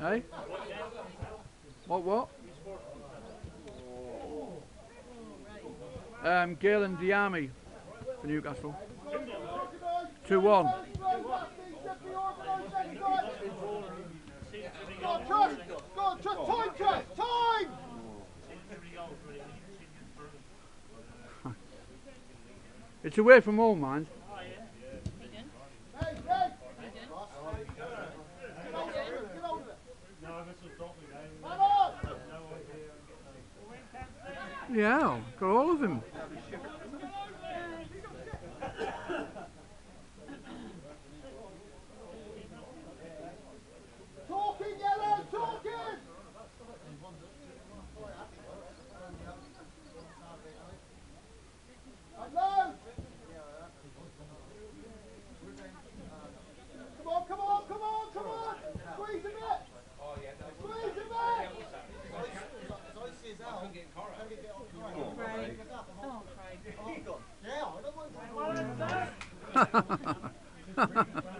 Eh? What, what? Um, and Diami for Newcastle. 2 1. Go on, Trust! Go on, Trust! Time, Trust! Time! It's away from home, mind. Yeah, got all of them. Ha ha ha ha.